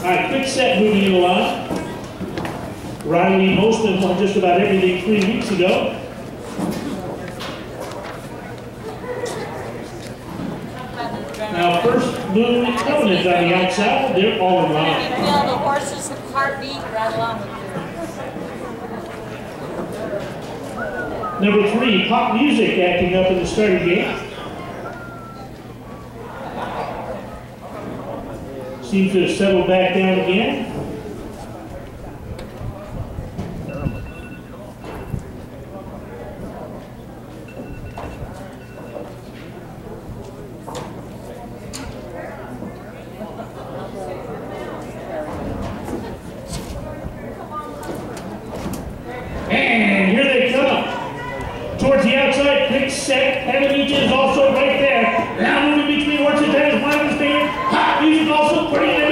All right, quick set moving it along. Riley Mostman won just about everything three weeks ago. Now, first Moon Covenant on the outside, they're all in You feel the horse's heartbeat right along with you. Number three, Pop Music acting up in the starting gate. Seems to have settled back down again. And here they come. Towards the outside, quick set. Heaven also right He's also putting